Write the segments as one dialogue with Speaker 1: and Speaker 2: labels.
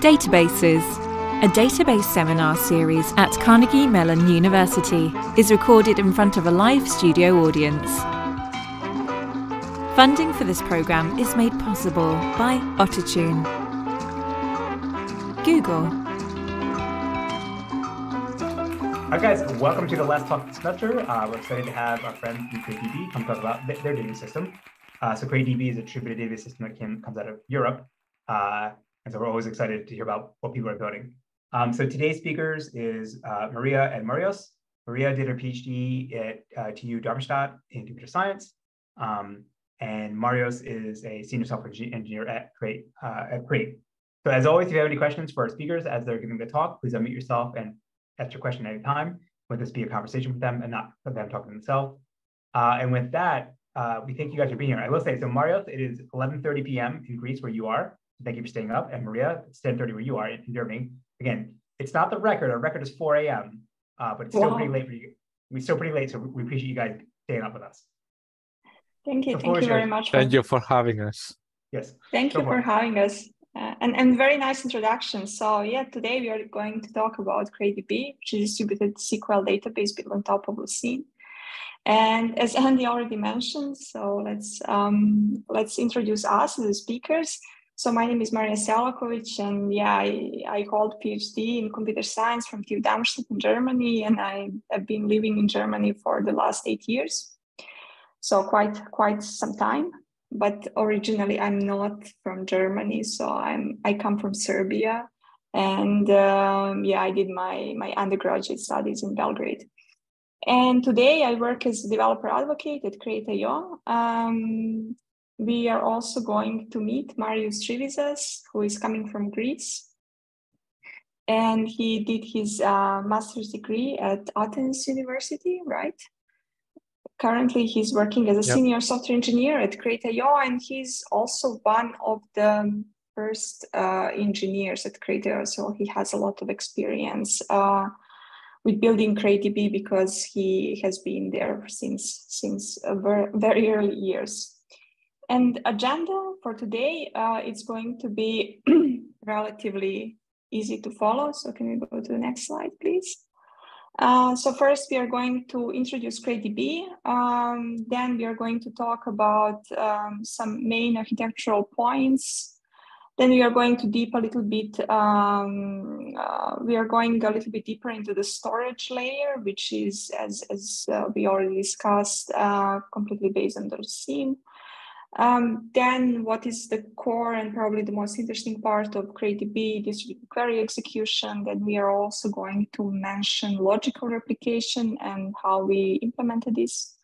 Speaker 1: Databases, a database seminar series at Carnegie Mellon University, is recorded in front of a live studio audience. Funding for this program is made possible by OtterTune. Google.
Speaker 2: Hi guys, welcome to the last talk of the semester. Uh, we're excited to have our friends from CrateDB come talk about their data system. Uh, so CrateDB is a distributed database system that came, comes out of Europe. Uh, and so we're always excited to hear about what people are building. Um, so today's speakers is uh, Marija and Marios. Marija did her PhD at uh, TU Darmstadt in computer science. Um, and Marios is a senior software engineer at Crate. Uh, at Crate. So as always, if you have any questions for our speakers as they're giving the talk, please unmute yourself and ask your question at any time. Let this be a conversation with them and not them talking to themselves. Uh, and with that, uh, we thank you guys for being here. I will say, so Marios, it is 11.30 p.m. in Greece where you are. Thank you for staying up. And Marija, it's 10:30 where you are in Germany. Again, it's not the record. Our record is 4 a.m., uh, but it's still wow. pretty late for you. We're still pretty late, so we appreciate you guys staying up with us.
Speaker 3: Thank you. Thank you very much.
Speaker 4: Thank you for having us.
Speaker 2: Yes.
Speaker 3: Thank you for having us. Uh, and, and very nice introduction. So yeah, today we are going to talk about CrateDB, which is a distributed SQL database built on top of Lucene. And as Andy already mentioned, so let's um, let's introduce us as the speakers. So my name is Marija Selakovic, and yeah, I, I hold PhD in computer science from TU Darmstadt in Germany, and I have been living in Germany for the last eight years, so quite quite some time. But originally, I'm not from Germany, so I'm I come from Serbia, and um, yeah, I did my my undergraduate studies in Belgrade. And today I work as a developer advocate at Crate.io. Um, we are also going to meet Marios Trivyzas, who is coming from Greece. And he did his uh, master's degree at Athens University, right? Currently, he's working as a yep. senior software engineer at Crate.io, and he's also one of the first uh, engineers at Crate.io. So he has a lot of experience uh, with building CrateDB because he has been there since since very early years. And agenda for today, uh, it's going to be relatively easy to follow. So can we go to the next slide, please? Uh, so first we are going to introduce CrateDB. Um, then we are going to talk about um, some main architectural points. Then we are going to deep a little bit, um, uh, we are going a little bit deeper into the storage layer, which is, as, as uh, we already discussed, uh, completely based on the Lucene. Um, then what is the core and probably the most interesting part of CrateDB distributed query execution, then we are also going to mention logical replication and how we implemented this.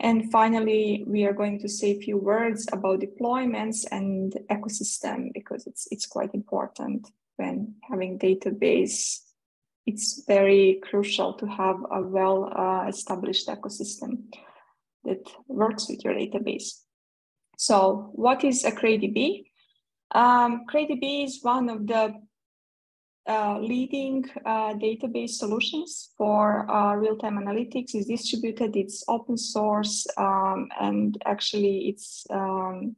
Speaker 3: And finally, we are going to say a few words about deployments and ecosystem because it's, it's quite important when having database. It's very crucial to have a well uh, established ecosystem that works with your database. So what is a CrateDB? Um, is one of the uh, leading uh, database solutions for uh, real-time analytics. It's distributed, it's open source, um, and actually it's um,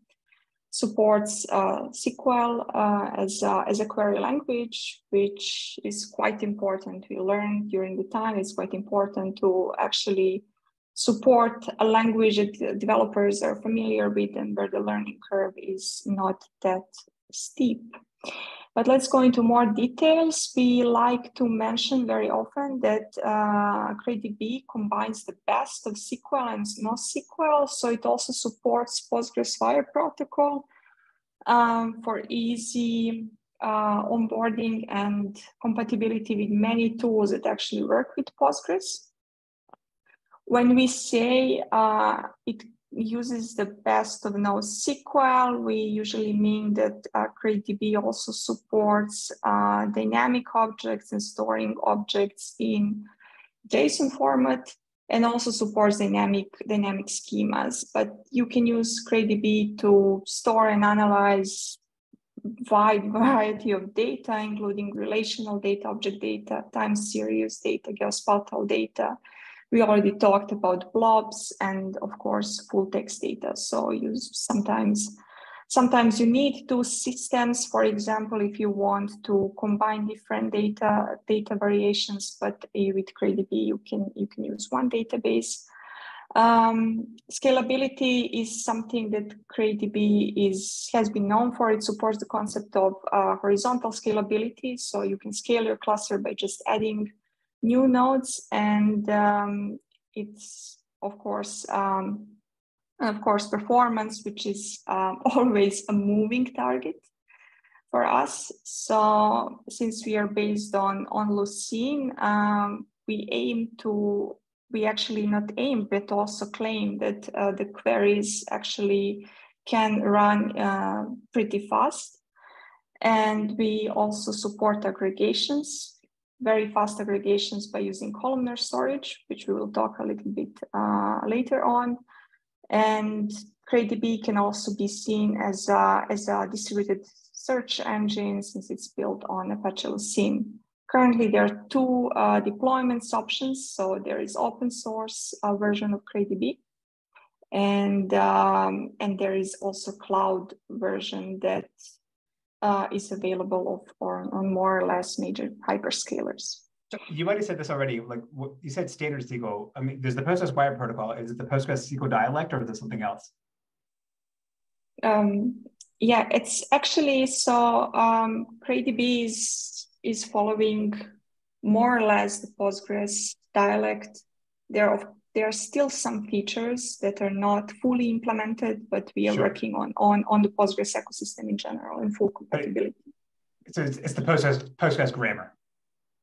Speaker 3: supports uh, SQL uh, as, as a query language, which is quite important. We learned during the time, it's quite important to actually support a language that developers are familiar with and where the learning curve is not that steep. But let's go into more details. We like to mention very often that uh, CrateDB combines the best of SQL and NoSQL. So it also supports Postgres wire protocol um, for easy uh, onboarding and compatibility with many tools that actually work with Postgres when we say uh, it uses the best of NoSQL, we usually mean that uh, CrateDB also supports uh, dynamic objects and storing objects in JSON format and also supports dynamic dynamic schemas. But you can use CrateDB to store and analyze wide variety of data, including relational data, object data, time series data, geospatial data, we already talked about blobs and of course full text data. So you sometimes Sometimes you need two systems. For example, if you want to combine different data data variations, but with CrateDB, you can you can use one database. Um, scalability is something that CrateDB is has been known for. It supports the concept of uh, horizontal scalability, so you can scale your cluster by just adding new nodes, and um, it's of course um, of course, performance, which is um, always a moving target for us. So since we are based on, on Lucene, um, we aim to, we actually not aim, but also claim that uh, the queries actually can run uh, pretty fast. And we also support aggregations, very fast aggregations by using columnar storage, which we will talk a little bit uh, later on. And CrateDB can also be seen as a, as a distributed search engine since it's built on Apache Lucene. Currently, there are two uh, deployments options. So there is open source uh, version of CrateDB, and um, and there is also cloud version that uh, is available of, or on more or less major hyperscalers.
Speaker 2: So you might have said this already. Like you said, standard SQL. I mean, there's the PostgreSQL protocol. Is it the PostgreSQL dialect, or is it something else?
Speaker 3: Um, yeah, it's actually so. Um, is is following more or less the Postgres dialect. There are there are still some features that are not fully implemented, but we are sure. working on on on the Postgres ecosystem in general and full compatibility.
Speaker 2: So it's, it's the Postgres Postgres grammar.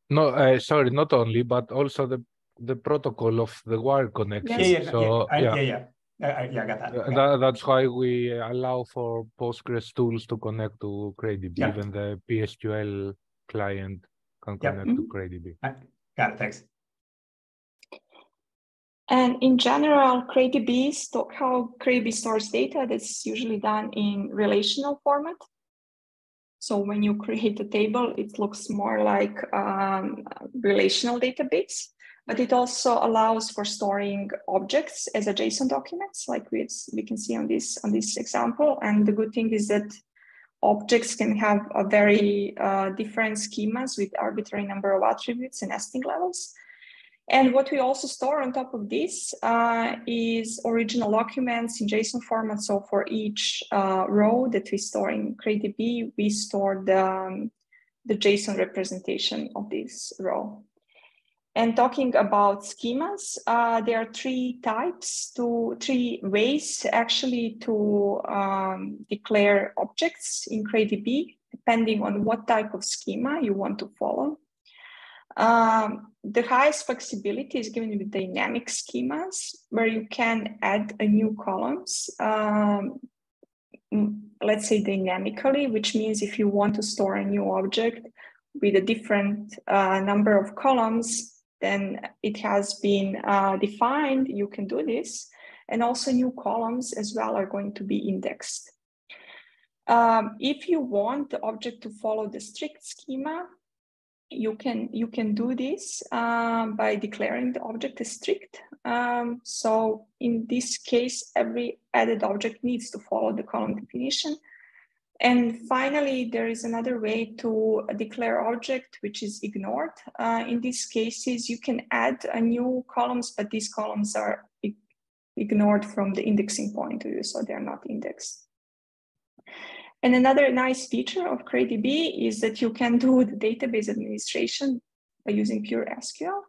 Speaker 4: No, uh, sorry, not only, but also the the protocol of the wire connection.
Speaker 2: Yeah, yeah, so, yeah, yeah. yeah. Uh, yeah, I got that.
Speaker 4: Okay. that. That's why we allow for Postgres tools to connect to CrateDB. Yeah. Even the PSQL client can connect to mm-hmm. CrateDB.
Speaker 2: Got it. Thanks.
Speaker 3: And in general, CrateDB store how CrateDB stores data. That's usually done in relational format. So when you create a table, it looks more like um, relational database, but it also allows for storing objects as a JSON documents, like we, we can see on this, on this example. And the good thing is that objects can have a very uh, different schemas with arbitrary number of attributes and nesting levels. And what we also store on top of this uh, is original documents in JSON format. So for each uh, row that we store in CrateDB, we store the, um, the JSON representation of this row. And talking about schemas, uh, there are three types to three ways actually to um, declare objects in CrateDB, depending on what type of schema you want to follow. Um, the highest flexibility is given with dynamic schemas where you can add a new columns, um, let's say dynamically, which means if you want to store a new object with a different uh, number of columns, then it has been uh, defined, you can do this. And also new columns as well are going to be indexed. Um, if you want the object to follow the strict schema, you can you can do this um, by declaring the object as strict. Um, so in this case, every added object needs to follow the column definition. And finally, there is another way to declare object which is ignored. Uh, in these cases, you can add a new columns, but these columns are ignored from the indexing point of view, so they're not indexed. And another nice feature of CrateDB is that you can do the database administration by using pure SQL.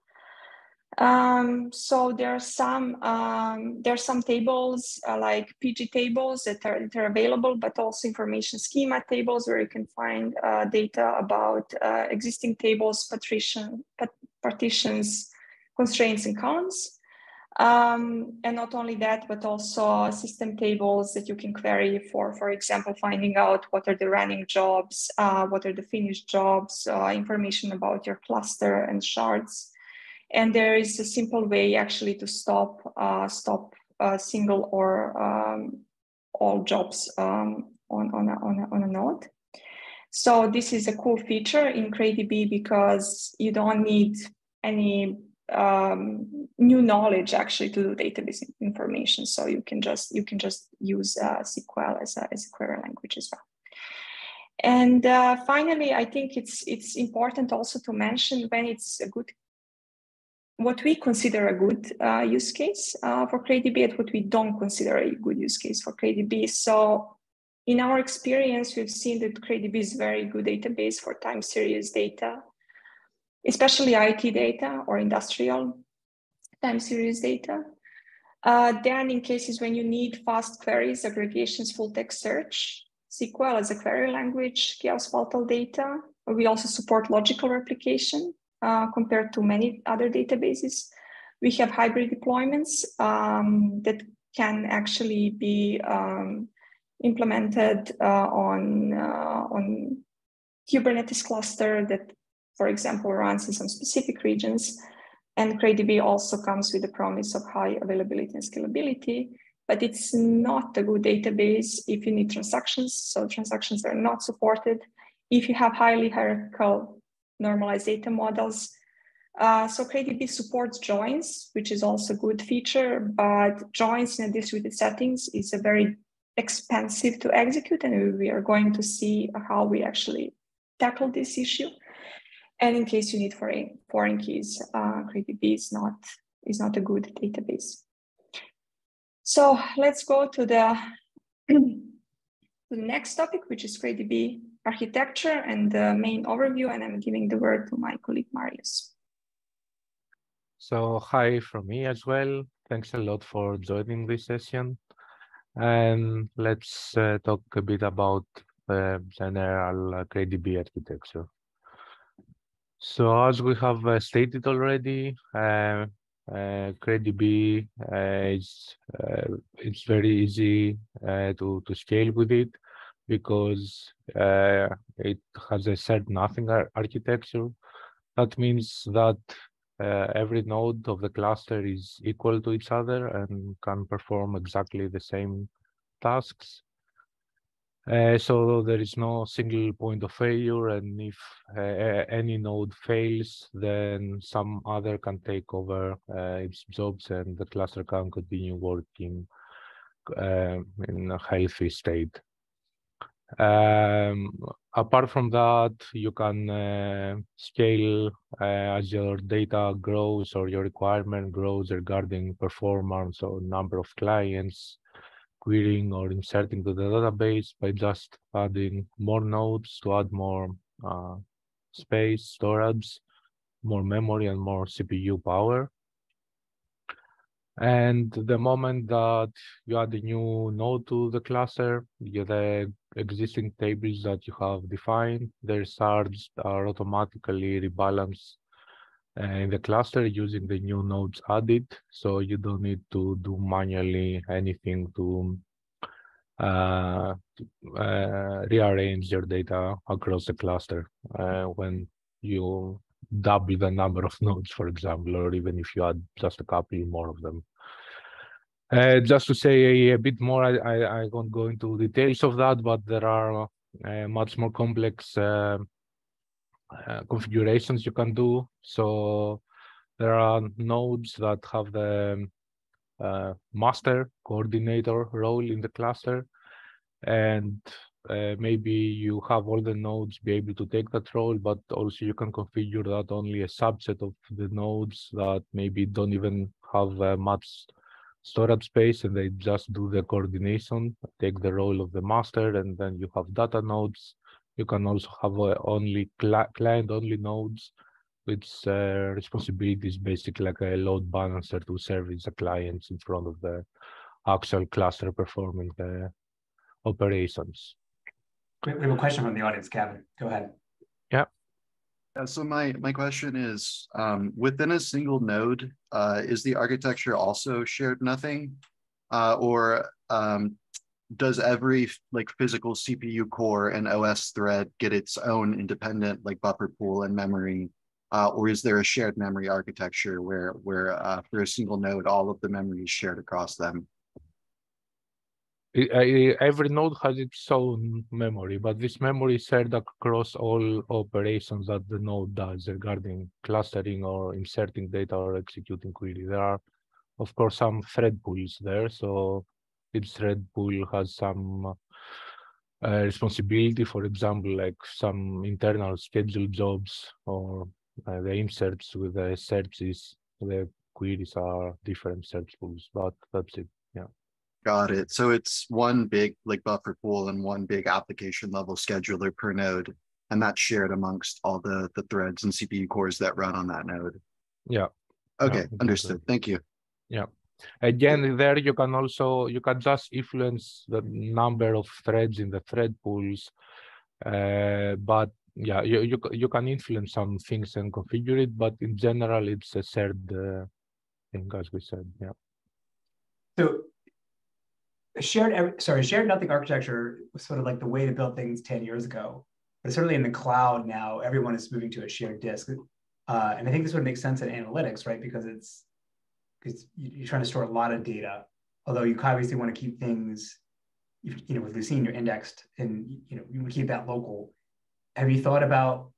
Speaker 3: Um, so there are some um, there are some tables uh, like PG tables that are, that are available, but also information schema tables where you can find uh, data about uh, existing tables, partition, partitions, constraints, and columns. Um, and not only that, but also system tables that you can query for, for example, finding out what are the running jobs, uh, what are the finished jobs, uh, information about your cluster and shards. And there is a simple way actually to stop uh, stop single or um, all jobs um, on, on, a, on, a, on a node. So this is a cool feature in CrateDB because you don't need any um, new knowledge actually to the database information. So you can just you can just use uh, SQL as a, as a query language as well. And uh, finally, I think it's it's important also to mention when it's a good what we consider a good uh, use case uh, for CrateDB and what we don't consider a good use case for CrateDB. So in our experience, we've seen that CrateDB is very good database for time series data, especially IT data or industrial time series data. Uh, then in cases when you need fast queries, aggregations, full text search, SQL as a query language, volatile data. We also support logical replication uh, compared to many other databases. We have hybrid deployments um, that can actually be um, implemented uh, on, uh, on Kubernetes cluster that for example, runs in some specific regions. And CrateDB also comes with the promise of high availability and scalability, but it's not a good database if you need transactions. So transactions are not supported. If you have highly hierarchical normalized data models, uh, so CrateDB supports joins, which is also a good feature, but joins in a distributed settings is a very expensive to execute, and we are going to see how we actually tackle this issue. And in case you need foreign, foreign keys, uh, CrateDB is not, is not a good database. So let's go to the, to the next topic, which is CrateDB architecture and the main overview. And I'm giving the word to my colleague, Marios.
Speaker 4: So hi from me as well. Thanks a lot for joining this session. And let's uh, talk a bit about the general CrateDB architecture. So as we have uh, stated already, uh, uh, CrateDB uh, is uh, it's very easy uh, to to scale with it because it has a shared nothing ar architecture. That means that every node of the cluster is equal to each other and can perform exactly the same tasks. Uh, so there is no single point of failure, and if uh, any node fails, then some other can take over uh, its jobs, and the cluster can continue working uh, in a healthy state. Um, apart from that, you can uh, scale uh, as your data grows or your requirement grows regarding performance or number of clients querying or inserting to the database by just adding more nodes to add more uh, space, storage, more memory and more CPU power. And the moment that you add a new node to the cluster, the existing tables that you have defined, their shards are automatically rebalanced in the cluster using the new nodes added. So you don't need to do manually anything to uh, uh, rearrange your data across the cluster uh, when you double the number of nodes, for example, or even if you add just a couple more of them. Uh, just to say a, bit more, I, I, I, won't go into details of that, but there are uh, much more complex uh, configurations you can do. So there are nodes that have the uh, master coordinator role in the cluster, and uh, maybe you have all the nodes be able to take that role, but also you can configure that only a subset of the nodes that maybe don't even have uh, much storage space and they just do the coordination, take the role of the master, and then you have data nodes. You can also have uh, only client-only nodes, which uh, responsibility is basically like a load balancer to service the clients in front of the actual cluster performing the operations.
Speaker 2: We have a question from the audience, Kevin. Go ahead.
Speaker 4: Yeah.
Speaker 5: Yeah, so my, my question is, um, within a single node, uh, is the architecture also shared nothing? Uh, or um, does every like physical CPU core and OS thread get its own independent like buffer pool and memory? Uh, or is there a shared memory architecture where, where uh, for a single node, all of the memory is shared across them?
Speaker 4: every node has its own memory, but this memory is shared across all operations that the node does regarding clustering or inserting data or executing query. There are, of course, some thread pools there. So each thread pool has some uh, responsibility, for example, like some internal scheduled jobs or uh, the inserts with the searches, the queries are different search pools, but that's it. Yeah.
Speaker 5: Got it. So it's one big like buffer pool and one big application level scheduler per node. And that's shared amongst all the, the threads and CPU cores that run on that node.
Speaker 4: Yeah.
Speaker 5: Okay,
Speaker 4: exactly.
Speaker 5: understood. Thank you.
Speaker 4: Yeah. Again, there you can also, you can just influence the number of threads in the thread pools. Uh, but yeah, you, you, you can influence some things and configure it, but in general, it's a shared uh, thing, as we said, yeah.
Speaker 2: So shared sorry shared nothing architecture was sort of like the way to build things 10 years ago but certainly in the cloud now everyone is moving to a shared disk uh, and i think this would make sense in analytics right because it's because you're trying to store a lot of data although you obviously want to keep things you know with lucene you're indexed and you know you would keep that local have you thought about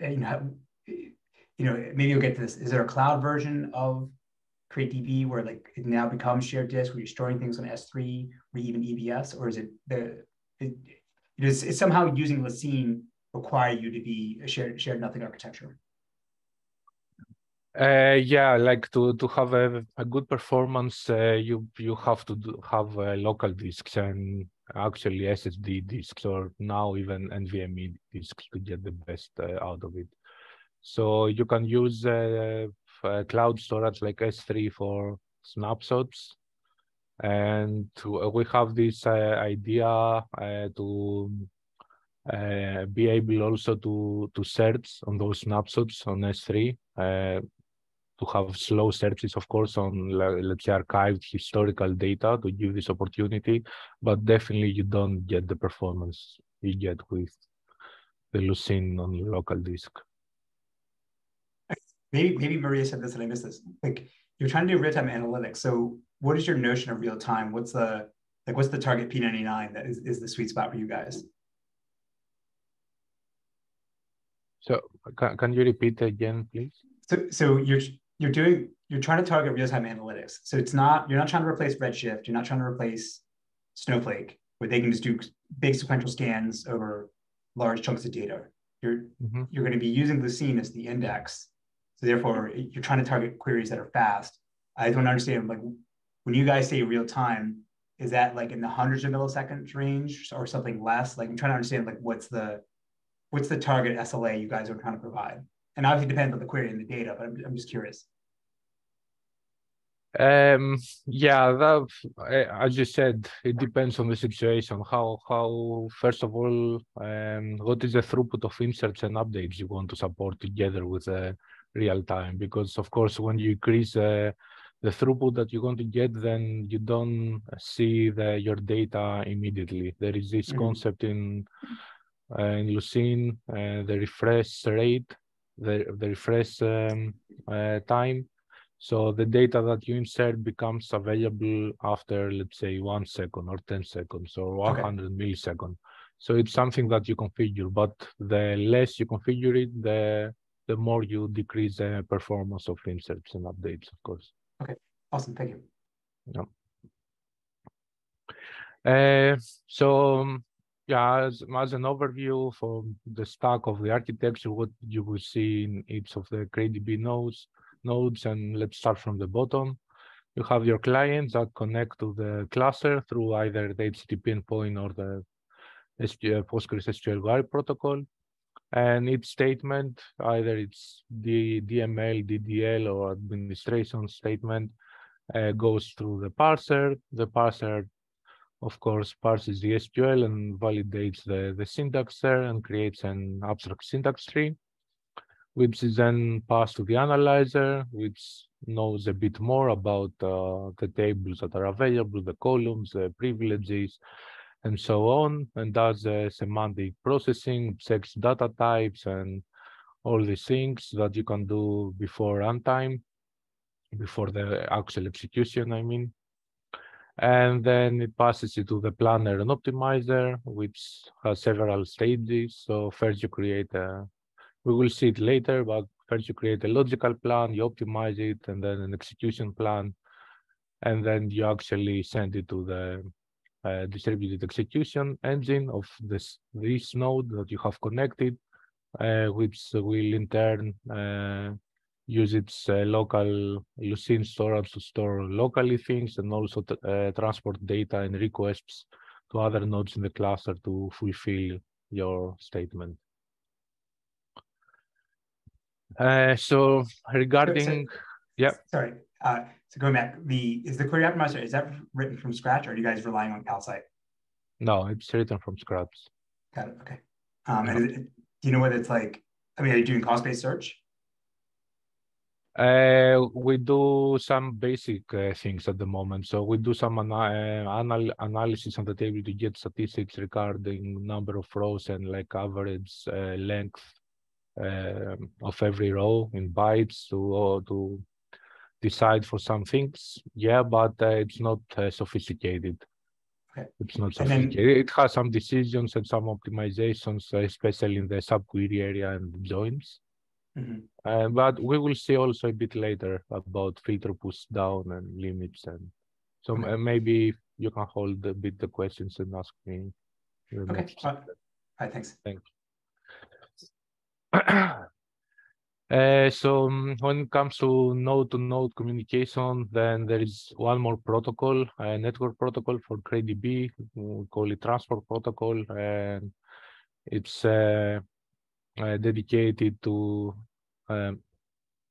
Speaker 2: eh, you know you know maybe you'll get to this is there a cloud version of CrateDB where like it now becomes shared disk where you're storing things on S3 or even EBS, or is it the it, it is it's somehow using Lucene require you to be a shared shared nothing architecture?
Speaker 4: Uh, yeah, like to to have a, a good performance, uh, you you have to do, have uh, local disks and actually SSD disks, or now even NVMe disks to get the best uh, out of it. So you can use uh, uh, cloud storage like S3 for snapshots. And we have this idea to uh, be able also to, to search on those snapshots on S3, uh, to have slow searches, of course, on, let's say, archived historical data to give this opportunity, but definitely you don't get the performance you get with the Lucene on your local disk
Speaker 2: maybe maybe Marija said this and I missed this. Like you're trying to do real-time analytics. So what is your notion of real time? What's the like what's the target P99 that is, is the sweet spot for you guys?
Speaker 4: So can, can you repeat again, please?
Speaker 2: So so you're you're doing you're trying to target real-time analytics. So it's not you're not trying to replace Redshift, you're not trying to replace Snowflake, where they can just do big sequential scans over large chunks of data. You're mm-hmm. you're going to be using Lucene as the index so therefore, you're trying to target queries that are fast. I just want to understand, like, when you guys say real time, is that like in the hundreds of milliseconds range or something less? Like, I'm trying to understand, like, what's the what's the target SLA you guys are trying to provide? And obviously, depends on the query and the data, but I'm, I'm just curious.
Speaker 4: Um, yeah, that, as you said, it depends on the situation. How, how first of all, um, what is the throughput of inserts and updates you want to support together with the real time because of course when you increase uh, the throughput that you're going to get then you don't see the, your data immediately there is this mm-hmm. concept in uh, in lucene uh, the refresh rate the, the refresh um, uh, time so the data that you insert becomes available after let's say one second or 10 seconds or 100 okay. milliseconds so it's something that you configure but the less you configure it the the more you decrease the performance of inserts and updates, of course.
Speaker 2: Okay, awesome. Thank you.
Speaker 4: Yeah. Uh, so, um, yeah, as, as, an overview for the stack of the architecture, what you will see in each of the CrateDB nodes, nodes, and let's start from the bottom. You have your clients that connect to the cluster through either the HTTP endpoint or the SQL, Postgres SQL wire protocol and each statement, either it's the DML, DDL, or administration statement, uh, goes through the parser. The parser, of course, parses the SQL and validates the, the syntax there and creates an abstract syntax tree, which is then passed to the analyzer, which knows a bit more about uh, the tables that are available, the columns, the privileges, and so on, and does uh, semantic processing, checks data types and all these things that you can do before runtime, before the actual execution, I mean. And then it passes it to the planner and optimizer, which has several stages. So first you create a, we will see it later, but first you create a logical plan, you optimize it, and then an execution plan, and then you actually send it to the uh, distributed execution engine of this, this node that you have connected, uh, which will in turn uh, use its uh, local Lucene storage to store locally things and also uh, transport data and requests to other nodes in the cluster to fulfill your statement. Uh, so regarding, yeah.
Speaker 2: Sorry, uh, so going back, the is the query optimizer is that written from scratch, or are you guys relying on Calcite?
Speaker 4: No, it's written from scratch.
Speaker 2: Got it. Okay. Um, and it, do you know whether it's like? I mean, are you doing cost-based search?
Speaker 4: Uh, we do some basic uh, things at the moment. So we do some ana uh, anal analysis on the table to get statistics regarding number of rows and like average uh, length um, of every row in bytes to to decide for some things. Yeah, but uh, it's not uh, sophisticated. It's not sophisticated. It has some decisions and some optimizations, uh, especially in the subquery area and joins.
Speaker 2: Mhm.
Speaker 4: Uh, but we will see also a bit later about filter push down and limits and so
Speaker 2: Okay.
Speaker 4: uh, maybe you can hold a bit the questions and ask me.
Speaker 2: Okay. All right. Thanks.
Speaker 4: Uh, so um, when it comes to node-to-node communication, then there is one more protocol, a network protocol for CrateDB. We call it transport protocol, and it's uh, uh, dedicated to um,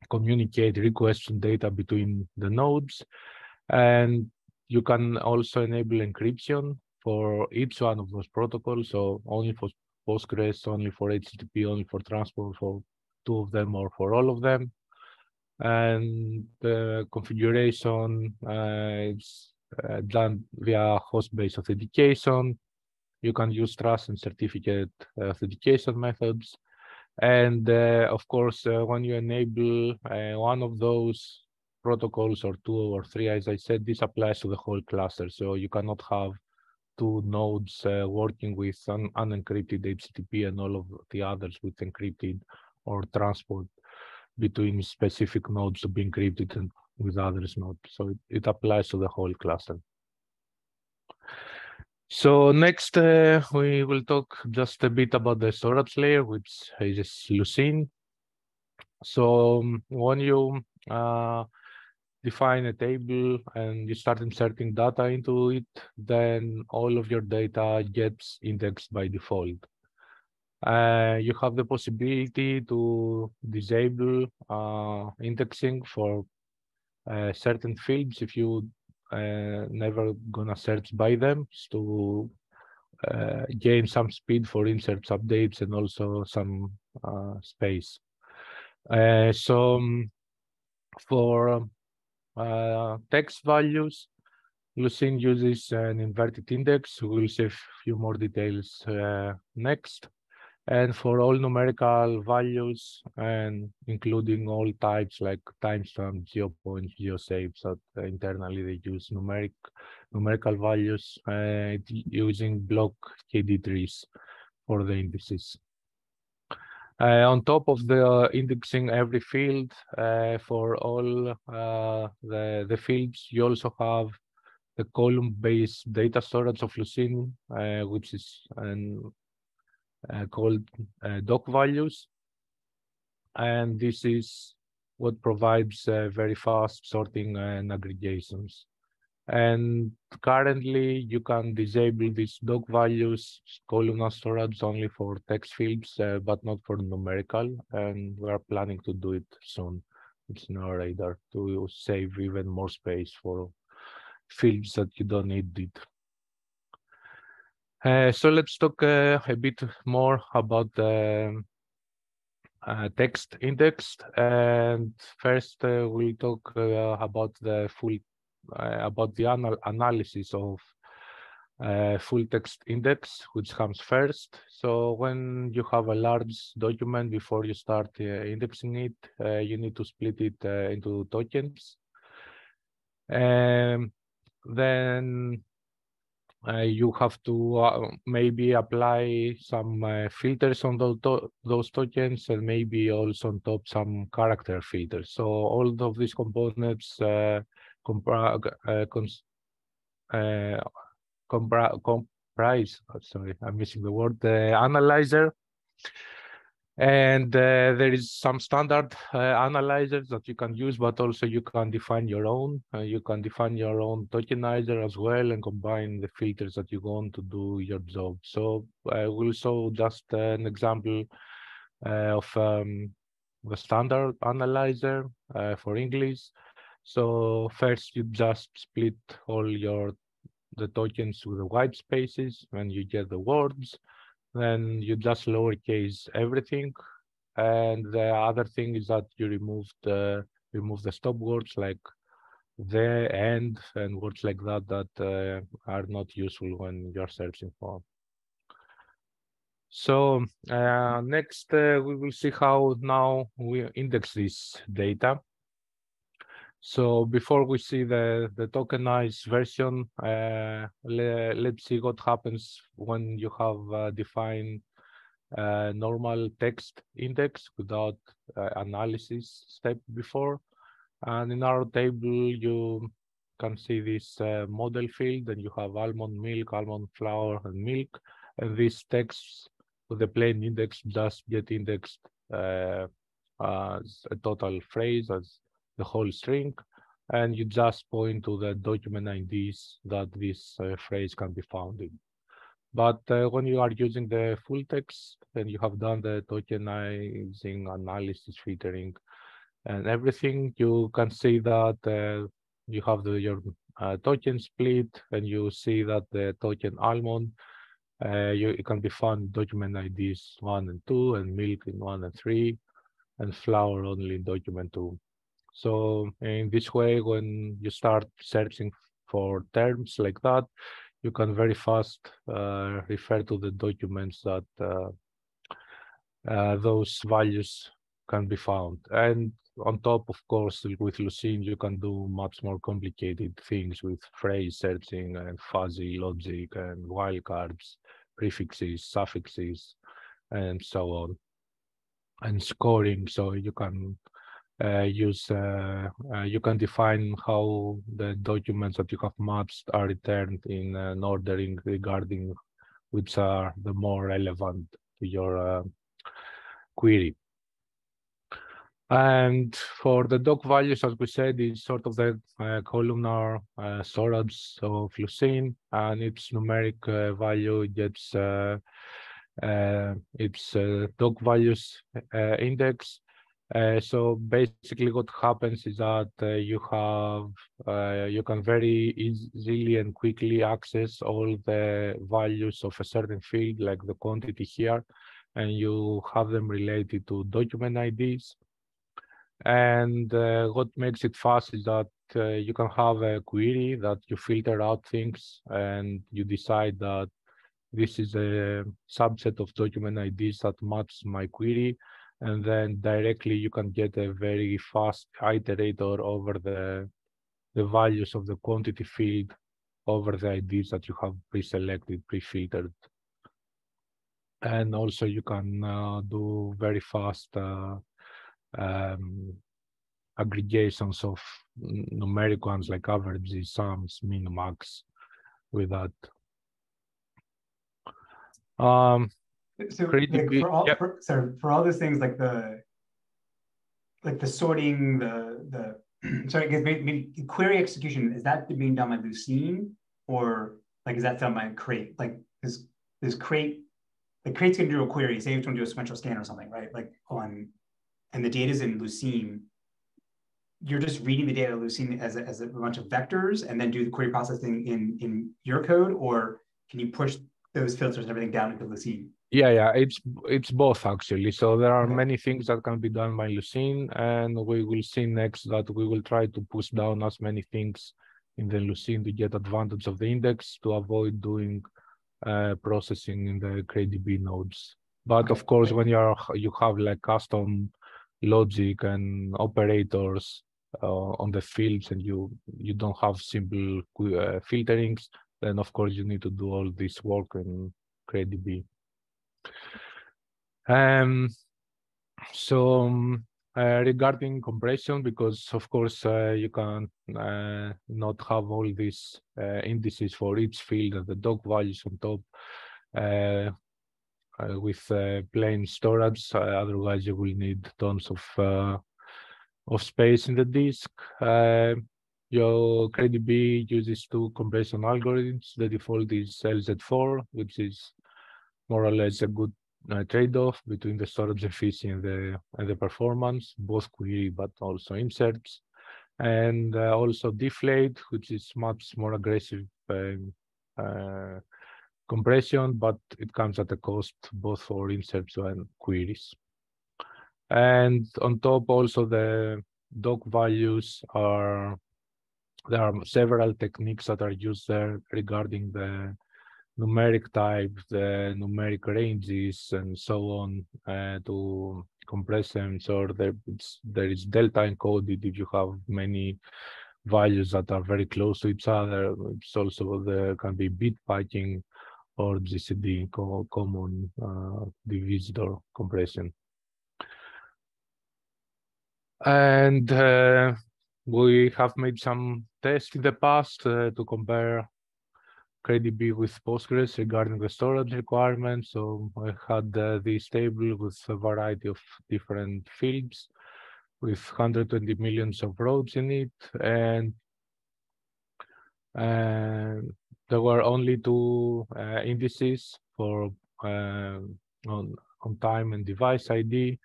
Speaker 4: communicate requests and data between the nodes. And you can also enable encryption for each one of those protocols. So only for Postgres, only for HTTP, only for transport, for two of them or for all of them. And the configuration uh, is uh, done via host-based authentication. You can use trust and certificate authentication methods. And uh, of course, uh, when you enable uh, one of those protocols or two or three, as I said, this applies to the whole cluster. So you cannot have two nodes uh, working with un unencrypted HTTP and all of the others with encrypted or transport between specific nodes to be encrypted and with others not. So it, it applies to the whole cluster. So next, uh, we will talk just a bit about the storage layer, which is Lucene. So um, when you uh, define a table and you start inserting data into it, then all of your data gets indexed by default. Uh, you have the possibility to disable uh, indexing for uh, certain fields if you uh, never gonna search by them to uh, gain some speed for inserts updates and also some uh, space. Uh, so um, for uh, text values, Lucene uses an inverted index. We'll see a few more details uh, next. And for all numerical values, and including all types like timestamp, geopoints, geoshapes, that internally they use numeric numerical values uh, using block KD trees for the indices. Uh, on top of the uh, indexing every field uh, for all uh, the, the fields, you also have the column-based data storage of Lucene, uh, which is an, Uh, called uh, doc values. And this is what provides uh, very fast sorting and aggregations. And currently you can disable these doc values columnar storage only for text fields, uh, but not for numerical. And we are planning to do it soon. It's in our radar to save even more space for fields that you don't need it. Uh, so let's talk uh, a bit more about the uh, text index. And first, we'll talk about the full uh, about the anal analysis of uh, full text index, which comes first. So when you have a large document before you start uh, indexing it, you need to split it into tokens. Um, then uh, you have to uh, maybe apply some uh, filters on those, to those tokens and maybe also on top some character filters. So all of these components uh, uh, uh, comprise, sorry, I'm missing the word, the analyzer and uh, there is some standard uh, analyzers that you can use, but also you can define your own. Uh, you can define your own tokenizer as well and combine the filters that you want to do your job. So I will show just an example of um, the standard analyzer uh, for English. So first you just split all your the tokens with the white spaces when you get the words then you just lowercase everything. And the other thing is that you remove the remove the stop words like the end and words like that that uh, are not useful when you're searching for. So uh, next uh, we will see how now we index this data. So before we see the, the tokenized version, uh, le, let's see what happens when you have uh, defined a normal text index without uh, analysis step before. And in our table, you can see this uh, model field and you have almond milk, almond flour, and milk. And these texts with the plain index does get indexed uh, as a total phrase, as the whole string, and you just point to the document IDs that this uh, phrase can be found in. But uh, when you are using the full text, then you have done the tokenizing analysis filtering and everything, you can see that uh, you have the, your uh, token split and you see that the token almond uh, you, it can be found document IDs one and two and milk in one and three and flour only in document two. So in this way, when you start searching for terms like that, you can very fast uh, refer to the documents that uh, uh, those values can be found. And on top, of course, with Lucene, you can do much more complicated things with phrase searching and fuzzy logic and wildcards, prefixes, suffixes, and so on, and scoring. So you can use uh, uh, you can define how the documents that you have matched are returned in an ordering regarding which are the more relevant to your query. And for the doc values, as we said, is sort of the uh, columnar uh, storage of Lucene, and its numeric uh, value gets its doc values index uh, so basically what happens is that uh, you have uh, you can very easily and quickly access all the values of a certain field like the quantity here and you have them related to document IDs and uh, what makes it fast is that uh, you can have a query that you filter out things and you decide that this is a subset of document IDs that match my query and then directly you can get a very fast iterator over the the values of the quantity field over the IDs that you have pre-selected, pre-filtered. And also you can uh, do very fast uh, um, aggregations of numeric ones like averages, sums, min, max with that. Um,
Speaker 2: so like, for all yep. for, sorry, for all those things like the like the sorting, the the sorry, because maybe, maybe query execution is that being done by Lucene or like is that done by Crate? Like is is Crate like Crate's gonna do a query, say it's gonna do a sequential scan or something, right? Like on and the data is in Lucene. You're just reading the data of Lucene as a, as a bunch of vectors and then do the query processing in in your code, or can you push those filters and everything down into Lucene?
Speaker 4: Yeah, yeah, it's it's both actually. So there are many things that can be done by Lucene, and we will see next that we will try to push down as many things in the Lucene to get advantage of the index to avoid doing uh, processing in the CrateDB nodes. But of course, when you are you have like custom logic and operators uh, on the fields and you you don't have simple uh, filterings, then of course you need to do all this work in CrateDB. Um, so um, uh, regarding compression, because of course uh, you can uh, not have all these uh, indices for each field and the doc values on top uh, uh, with plain storage. otherwise, you will need tons of of space in the disk. Your CrateDB uses two compression algorithms. The default is LZ4, which is more or less a good uh, trade-off between the storage efficiency and the and the performance, both query but also inserts, and uh, also deflate, which is much more aggressive um, uh, compression, but it comes at a cost both for inserts and queries. And on top, also the doc values are there are several techniques that are used there regarding the numeric types, the numeric ranges, and so on uh, to compress them. So there, there is delta encoded if you have many values that are very close to each other. It's also there can be bit packing or GCD co common uh, divisor compression. And uh, we have made some tests in the past uh, to compare CrateDB with Postgres regarding the storage requirements. So I had uh, this table with a variety of different fields with 120 millions of rows in it. And uh, there were only two uh, indices for uh, on, on time and device ID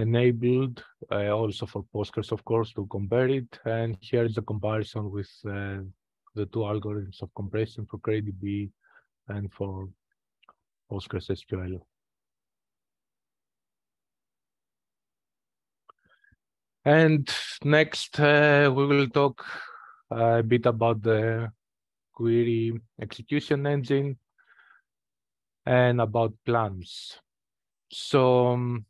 Speaker 4: enabled uh, also for Postgres, of course, to compare it. And here is a comparison with uh, the two algorithms of compression for CrateDB and for PostgreSQL. And next, uh, we will talk a bit about the query execution engine and about plans. So um,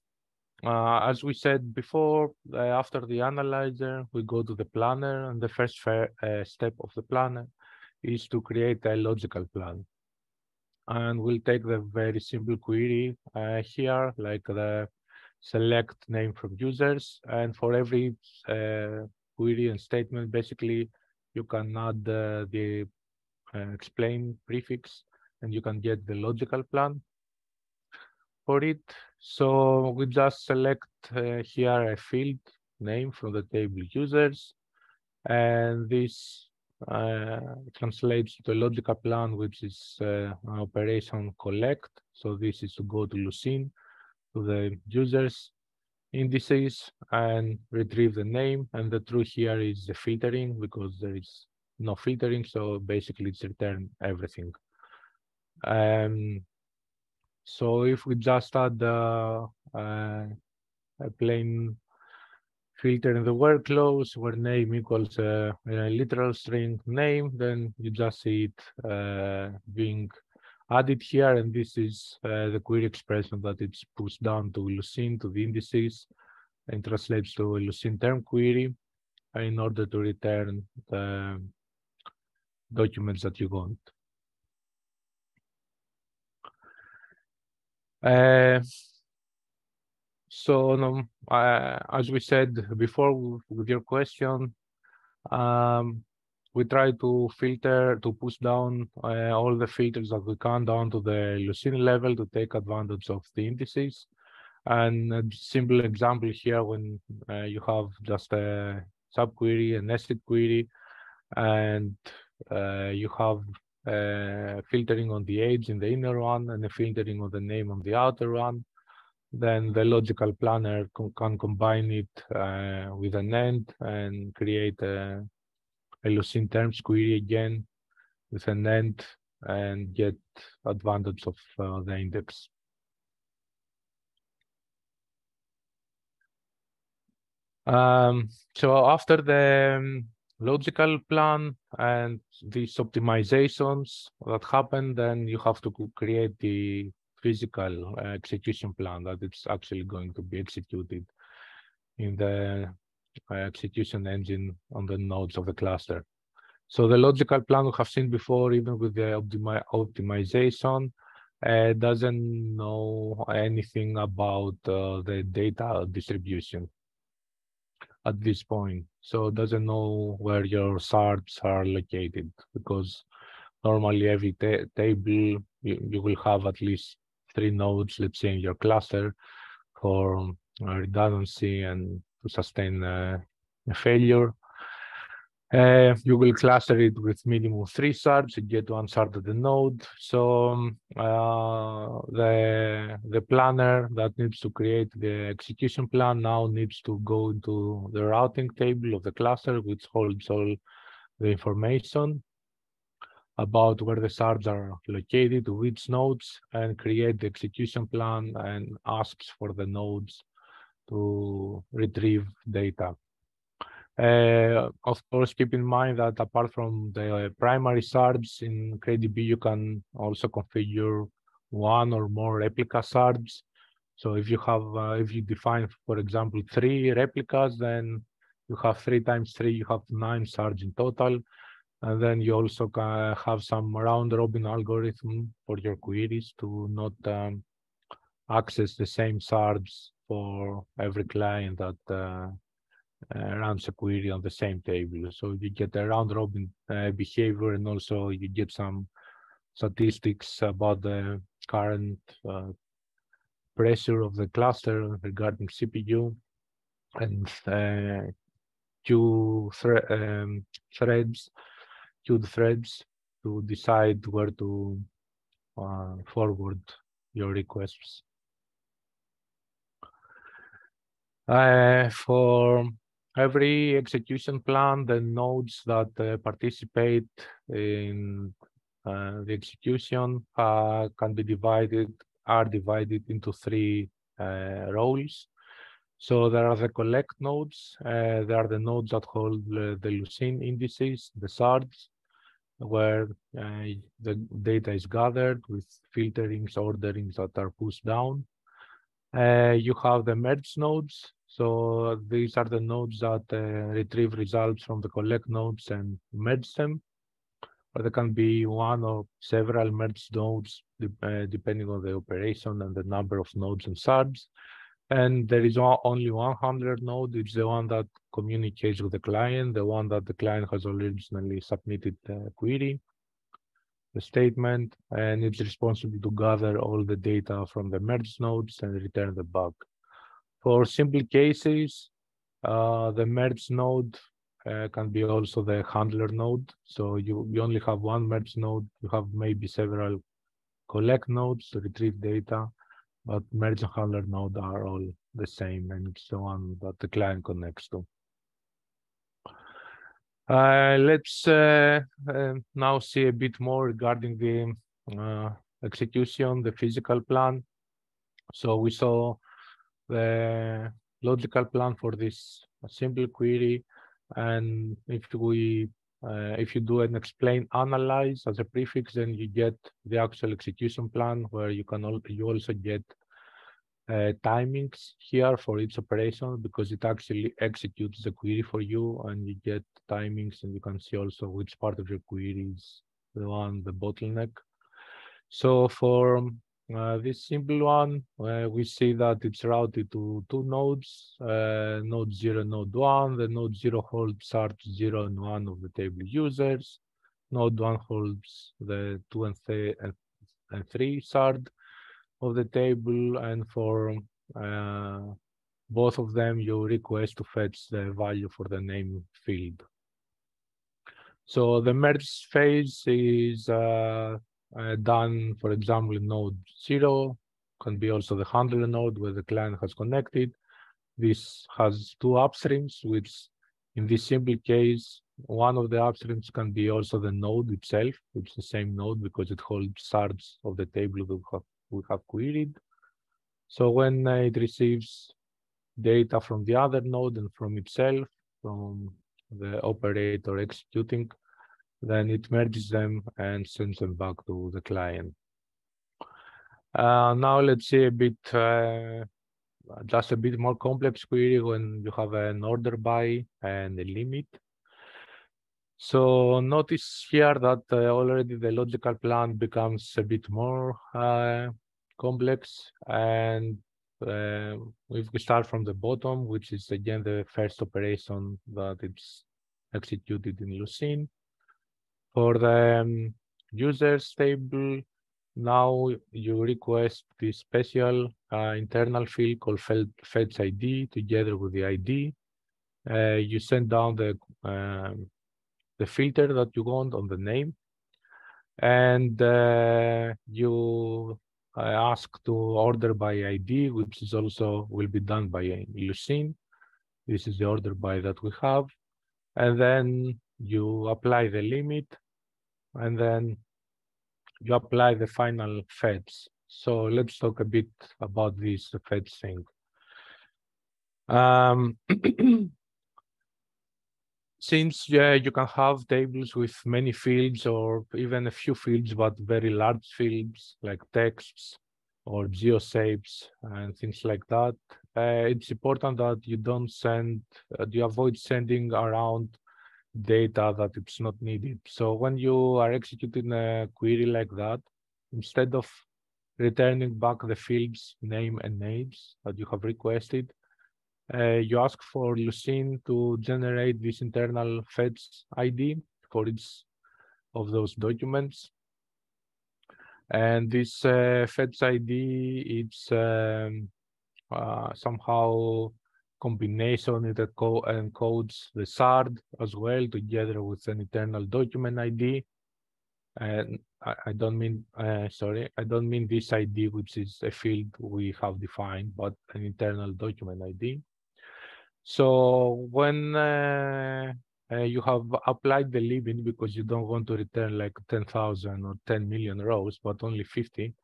Speaker 4: uh, as we said before, uh, after the analyzer, we go to the planner, and the first fair, uh, step of the planner is to create a logical plan. And we'll take the very simple query uh, here, like the select name from users. And for every uh, query and statement, basically, you can add the uh, explain prefix, and you can get the logical plan for it. So we just select uh, here a field name from the table users, and this uh, translates to a logical plan, which is uh, operation collect. So this is to go to Lucene, to the users indices and retrieve the name. And the true here is the filtering because there is no filtering. So basically it's return everything. Um, so if we just add uh, uh, a plain filter in the word clause where name equals a, a, literal string name, then you just see it uh, being added here. And this is uh, the query expression that it's pushed down to Lucene, to the indices, and translates to a Lucene term query in order to return the documents that you want. Uh, so um, uh, as we said before with your question, um, we try to filter, to push down uh, all the filters that we can down to the Lucene level to take advantage of the indices. And a simple example here, when you have just a subquery, a nested query, and you have uh, filtering on the age in the inner one and a filtering on the name on the outer one. Then the logical planner can combine it uh, with an end and create a, a Lucene terms query again with an end and get advantage of uh, the index. Um, so after the um, logical plan and these optimizations that happen, then you have to create the physical uh, execution plan that it's actually going to be executed in the execution engine on the nodes of the cluster. So the logical plan we have seen before, even with the optimi optimization, uh, doesn't know anything about uh, the data distribution at this point. So doesn't know where your shards are located because normally every ta table you, you will have at least three nodes, let's say in your cluster for redundancy and to sustain uh, a failure. Uh, you will cluster it with minimum three shards to get one shard at the node. So um, uh, the the planner that needs to create the execution plan now needs to go into the routing table of the cluster, which holds all the information about where the shards are located, which nodes, and create the execution plan and asks for the nodes to retrieve data. Uh, of course, keep in mind that apart from the primary shards in CrateDB, you can also configure one or more replica shards. So if you have, uh, if you define, for example, three replicas, then you have three times three, you have nine shards in total. And then you also can have some round robin algorithm for your queries to not um, access the same shards for every client that uh, runs a query on the same table. So you get a round robin uh, behavior and also you get some statistics about the current uh, pressure of the cluster regarding CPU and uh, queue thre um, threads, queued threads to decide where to uh, forward your requests. Uh, for every execution plan, the nodes that uh, participate in uh, the execution uh, can be divided, are divided into three uh, roles. So there are the collect nodes. Uh, there are the nodes that hold the Lucene indices, the shards, where the data is gathered with filterings, orderings that are pushed down. you have the merge nodes, so these are the nodes that uh, retrieve results from the collect nodes and merge them. Or there can be one or several merged nodes uh, depending on the operation and the number of nodes and shards. And there is only one handler node. It's the one that communicates with the client, the one that the client has originally submitted the query, the statement, and it's responsible to gather all the data from the merged nodes and return the bug. For simple cases, uh, the merge node uh, can be also the handler node. So you, you only have one merge node. You have maybe several collect nodes to retrieve data, but merge and handler node are all the same and it's the one that the client connects to. Uh, let's uh, uh, now see a bit more regarding the uh, execution, the physical plan. So we saw the logical plan for this simple query. And if we uh, if you do an explain analyze as a prefix, then you get the actual execution plan where you can al you also get uh, timings here for each operation because it actually executes the query for you and you get timings and you can see also which part of your query is the one, the bottleneck. So for uh, this simple one, uh, we see that it's routed to two nodes, uh, node 0, node 1. The node 0 holds shard 0 and 1 of the table users. Node 1 holds the 2 and, th and 3 shard of the table. And for uh, both of them, you request to fetch the value for the name field. So the merge phase is uh, done, for example, in node zero, can be also the handler node where the client has connected. This has two upstreams, which in this simple case, one of the upstreams can be also the node itself. It's the same node because it holds shards of the table we have, we have queried. So when it receives data from the other node and from itself, from the operator executing, then it merges them and sends them back to the client. Uh, now let's see a bit uh, just a bit more complex query when you have an order by and a limit. So notice here that uh, already the logical plan becomes a bit more uh, complex. And uh, if we start from the bottom, which is again the first operation that it's executed in Lucene. For the um, users table, now you request the special uh, internal field called fetch ID together with the ID. Uh, you send down the um, the filter that you want on the name, and uh, you uh, ask to order by ID, which is also will be done by Lucene. This is the order by that we have, and then you apply the limit, and then you apply the final fetch. So let's talk a bit about this fetch thing. Um, since yeah, you can have tables with many fields or even a few fields, but very large fields like texts or geoshapes and things like that, uh, it's important that you don't send, uh, you avoid sending around data that it's not needed. So when you are executing a query like that, instead of returning back the fields name and names that you have requested, uh, you ask for Lucene to generate this internal fetch ID for each of those documents. And this uh, fetch ID, it's um, uh, somehow combination co encodes the shard as well together with an internal document ID. And I, I don't mean, uh, sorry, I don't mean this ID, which is a field we have defined, but an internal document ID. So when uh, uh, you have applied the limit because you don't want to return like 10,000 or 10 million rows, but only 50,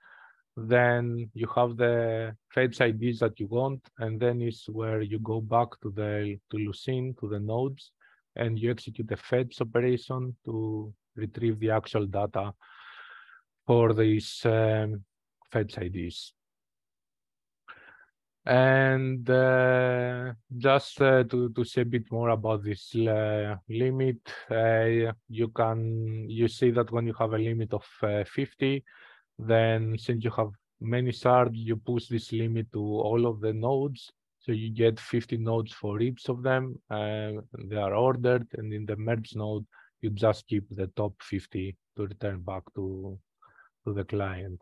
Speaker 4: then you have the fetch IDs that you want, and then is where you go back to the to Lucene, to the nodes, and you execute the fetch operation to retrieve the actual data for these um, fetch IDs. And uh, just uh, to, to say a bit more about this uh, limit, uh, you can you see that when you have a limit of uh, 50, then since you have many shards, you push this limit to all of the nodes. So you get 50 nodes for each of them. Uh, they are ordered. And in the merge node, you just keep the top 50 to return back to, to the client.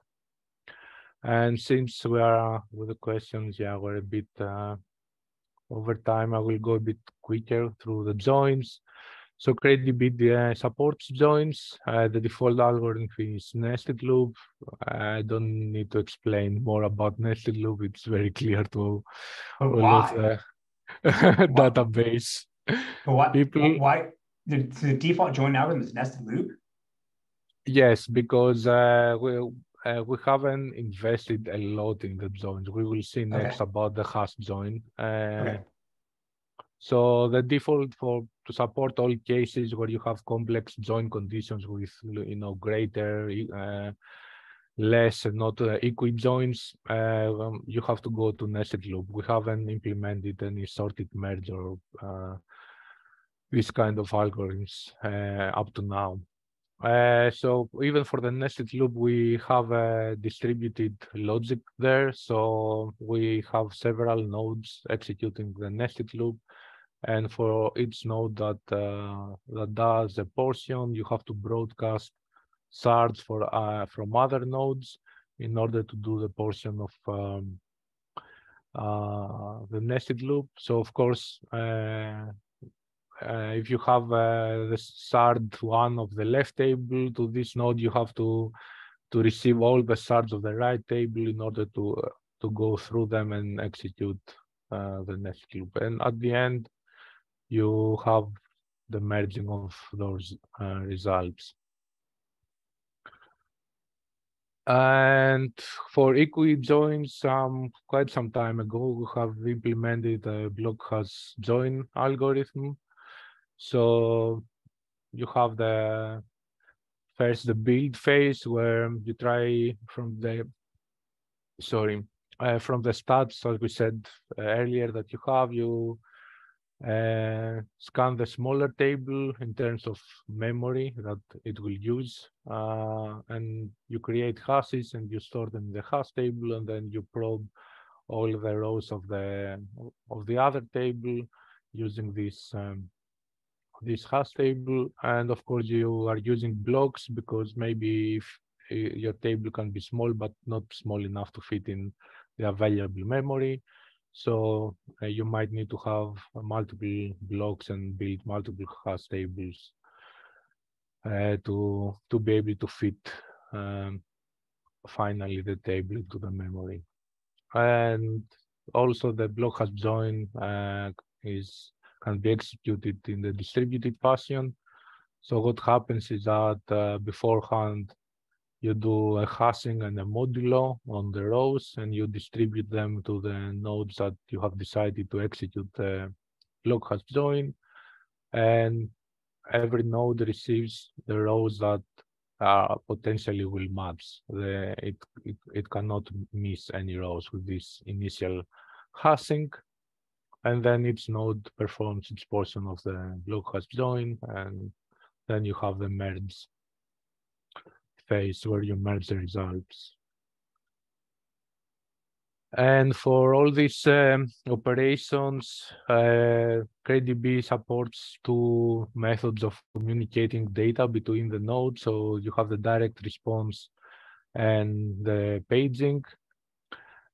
Speaker 4: And since we are with the questions, yeah, we're a bit uh, over time. I will go a bit quicker through the joins. So uh, supports joins. Uh, the default algorithm is nested loop. I don't need to explain more about nested loop. It's very clear to all
Speaker 2: why?
Speaker 4: of the database.
Speaker 2: Why?
Speaker 4: people-
Speaker 2: Why the, the default join algorithm is nested loop?
Speaker 4: Yes, because uh, we uh, we haven't invested a lot in the joins. We will see next
Speaker 2: Okay.
Speaker 4: about the hash join. Uh,
Speaker 2: Okay.
Speaker 4: So the default for to support all cases where you have complex join conditions with you know greater, uh, less, and not uh, equi joins, uh, um, you have to go to nested loop. We haven't implemented any sorted merge or uh, this kind of algorithms uh, up to now. Uh, so even for the nested loop, we have a distributed logic there. So we have several nodes executing the nested loop. And for each node that uh, that does a portion, you have to broadcast shards for uh, from other nodes in order to do the portion of um, uh, the nested loop. So of course, uh, uh, if you have uh, the shard one of the left table to this node, you have to to receive all the shards of the right table in order to to go through them and execute the nested loop. And at the end, you have the merging of those uh, results. And for equi joins, um, quite some time ago, we have implemented a block hash join algorithm. So you have the first the build phase where you try from the sorry uh, from the stats, as we said uh, earlier, that you have, you uh, scan the smaller table in terms of memory that it will use, uh, and you create hashes and you store them in the hash table, and then you probe all the rows of the of the other table using this um, this hash table. And of course, you are using blocks because maybe if uh, your table can be small but not small enough to fit in the available memory. So uh, you might need to have multiple blocks and build multiple hash tables uh, to to be able to fit um, finally the table to the memory. And also the block hash join uh, is can be executed in the distributed fashion. So what happens is that uh, beforehand you do a hashing and a modulo on the rows and you distribute them to the nodes that you have decided to execute the block hash join. And every node receives the rows that uh, potentially will match. The, it, it, it cannot miss any rows with this initial hashing. And then each node performs its portion of the block hash join, and then you have the merge phase where you merge the results. And for all these um, operations, uh, supports two methods of communicating data between the nodes. So you have the direct response and the paging.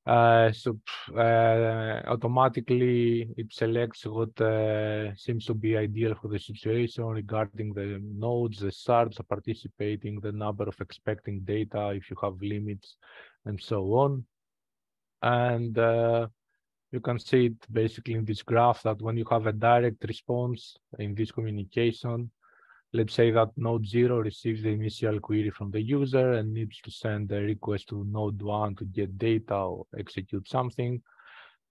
Speaker 4: Uh, so uh, automatically it selects what uh, seems to be ideal for the situation regarding the nodes, the shards participating, the number of expecting data, if you have limits, and so on. And uh, you can see it basically in this graph that when you have a direct response in this communication, let's say that node zero receives the initial query from the user and needs to send a request to node one to get data or execute something.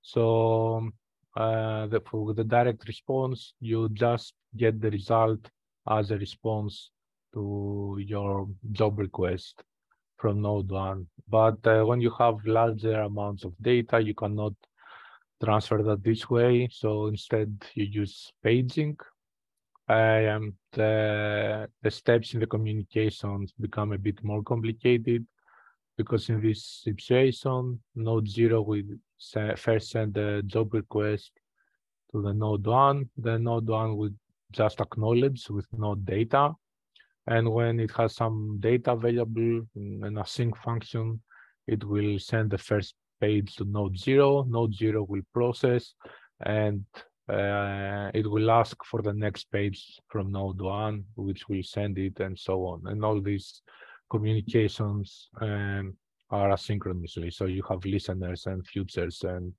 Speaker 4: So uh, the, for the direct response, you just get the result as a response to your job request from node one. But uh, when you have larger amounts of data, you cannot transfer that this way. So instead you use paging um, the, the steps in the communications become a bit more complicated because in this situation, node zero will first send the job request to the node one. The node one will just acknowledge with no data. And when it has some data available in an async function, it will send the first page to node zero. Node zero will process and uh, it will ask for the next page from node one, which will send it and so on. And all these communications um, are asynchronously. So you have listeners and futures and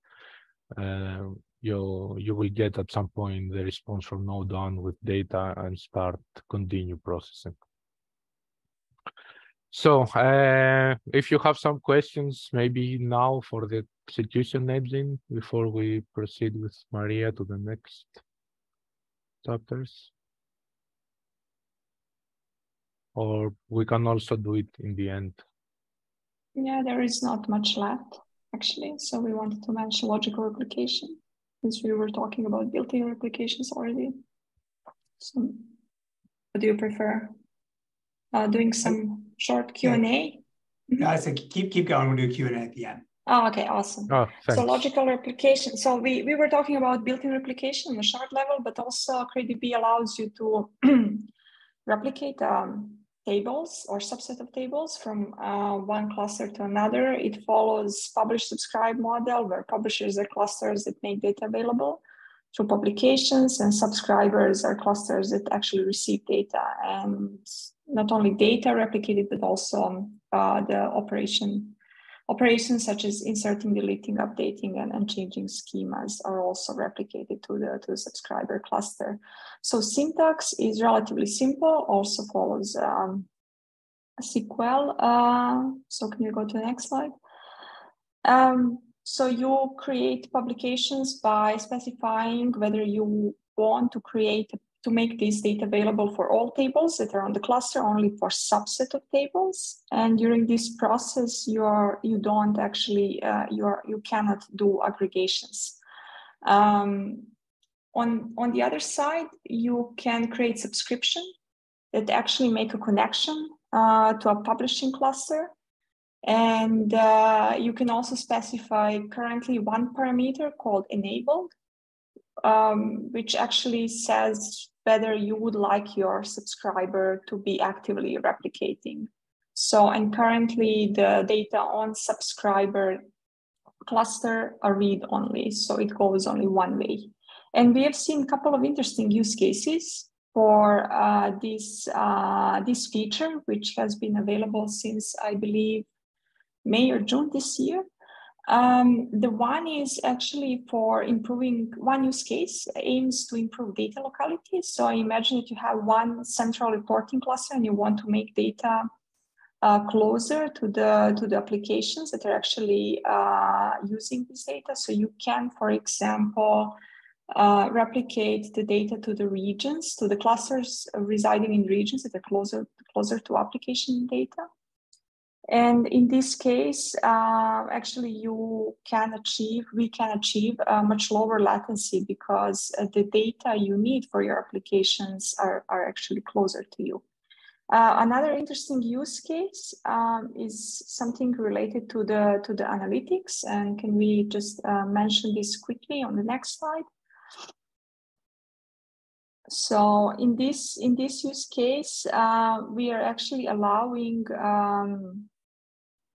Speaker 4: uh, you you will get at some point the response from node one with data and start continue processing. So uh, if you have some questions, maybe now for the execution engine before we proceed with Marija to the next chapters? Or we can also do it in the end.
Speaker 3: Yeah, there is not much left actually. So we wanted to mention logical replication since we were talking about built-in replications already. So what do you prefer? Uh, doing some short Q&A?
Speaker 2: Yeah, I said keep keep going. We'll do Q&A at the end.
Speaker 3: Oh, okay, awesome.
Speaker 4: Oh,
Speaker 3: so logical replication. So we, we were talking about built-in replication on the shard level, but also CrateDB allows you to replicate um, tables or subset of tables from uh, one cluster to another. It follows publish subscribe model where publishers are clusters that make data available through publications and subscribers are clusters that actually receive data and not only data replicated, but also uh, the operation Operations such as inserting, deleting, updating, and, and changing schemas are also replicated to the, to the subscriber cluster. So syntax is relatively simple, also follows um, SQL. Uh, so can you go to the next slide? Um, so you create publications by specifying whether you want to create to make this data available for all tables that are on the cluster, only for subset of tables. And during this process, you are you don't actually uh, you are you cannot do aggregations. Um, on on the other side, you can create subscription that actually make a connection uh, to a publishing cluster. And uh, you can also specify currently one parameter called enabled, um, which actually says whether you would like your subscriber to be actively replicating. So, and currently the data on subscriber cluster are read only, so it goes only one way. And we have seen a couple of interesting use cases for uh, this, uh, this feature, which has been available since, I believe, May or June this year. Um, the one is actually for improving one use case aims to improve data locality. So I imagine that you have one central reporting cluster and you want to make data uh, closer to the to the applications that are actually uh, using this data. So you can, for example, uh, replicate the data to the regions, to the clusters residing in regions that are closer, closer to application data. And in this case, uh, actually you can achieve, we can achieve a much lower latency because uh, the data you need for your applications are, are actually closer to you. Uh, another interesting use case um, is something related to the to the analytics. And can we just uh, mention this quickly on the next slide? So in this in this use case, uh, we are actually allowing um,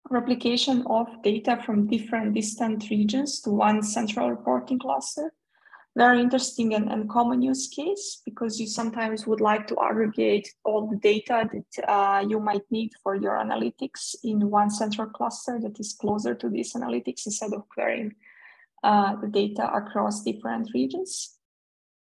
Speaker 3: replication of data from different distant regions to one central reporting cluster. Very interesting and, and common use case because you sometimes would like to aggregate all the data that uh, you might need for your analytics in one central cluster that is closer to this analytics instead of querying uh, the data across different regions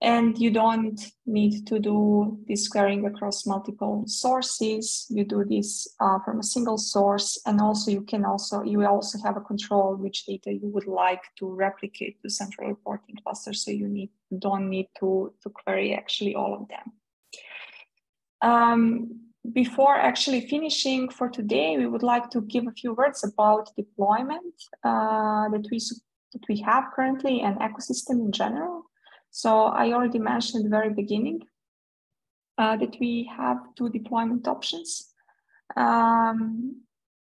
Speaker 3: and you don't need to do this querying across multiple sources. You do this uh, from a single source. And also you can also you also have a control which data you would like to replicate to central reporting cluster so you need don't need to to query actually all of them. Um, before actually finishing for today we would like to give a few words about deployment uh, that we that we have currently and ecosystem in general so I already mentioned at the very beginning uh, that we have two deployment options. Um,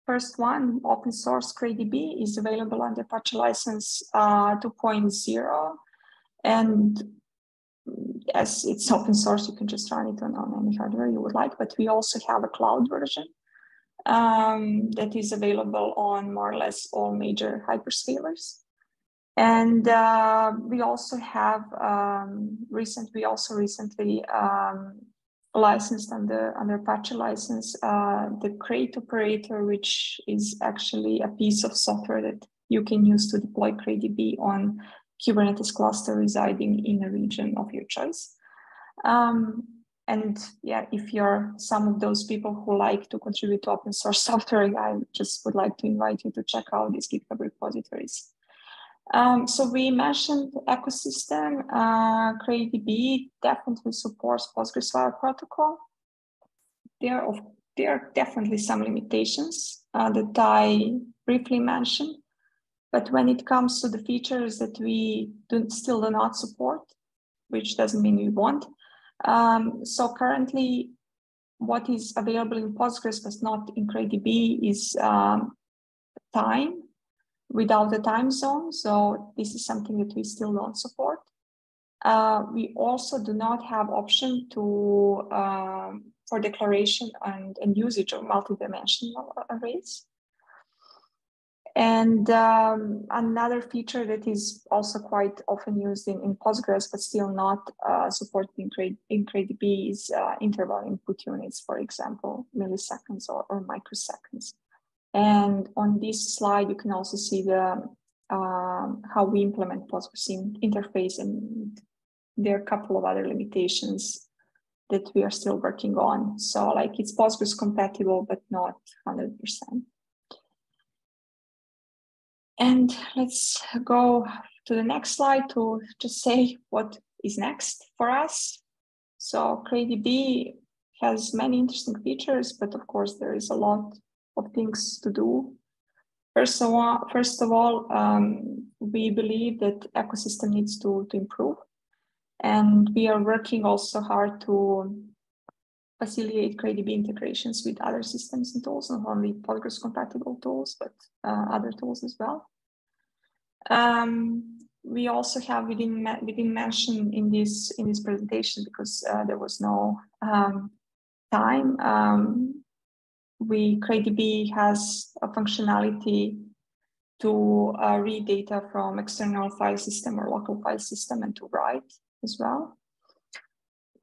Speaker 3: first one, open source CrateDB is available under Apache license uh, 2.0. And as it's open source, you can just run it on, on any hardware you would like, but we also have a cloud version um, that is available on more or less all major hyperscalers. And uh, we also have um, recent. We also recently um, licensed under under Apache license uh, the Crate operator, which is actually a piece of software that you can use to deploy CrateDB on Kubernetes cluster residing in a region of your choice. Um, and yeah, if you're some of those people who like to contribute to open source software, I just would like to invite you to check out these GitHub repositories. Um, so we mentioned ecosystem. Uh, CrateDB definitely supports PostgreSQL protocol. There are, there are definitely some limitations uh, that I briefly mentioned. But when it comes to the features that we do, still do not support, which doesn't mean we won't. Um, so currently, what is available in Postgres but not in CrateDB is um, time without the time zone. So this is something that we still don't support. Uh, we also do not have option to um, for declaration and, and usage of multidimensional arrays. And um, another feature that is also quite often used in, in Postgres, but still not uh, supported in, Cray, in CrateDB is uh, interval input units, for example, milliseconds or, or microseconds. And on this slide, you can also see the um, how we implement Postgres interface, and there are a couple of other limitations that we are still working on. So like it's Postgres compatible, but not 100%. And let's go to the next slide to just say what is next for us. So CrateDB has many interesting features, but of course there is a lot of things to do. First of all, first of all um, we believe that ecosystem needs to, to improve. And we are working also hard to facilitate CrateDB integrations with other systems and tools, not only Postgres compatible tools, but uh, other tools as well. Um, we also have we didn't didn't mention in this in this presentation because uh, there was no um, time. Um, we CrateDB has a functionality to uh, read data from external file system or local file system and to write as well.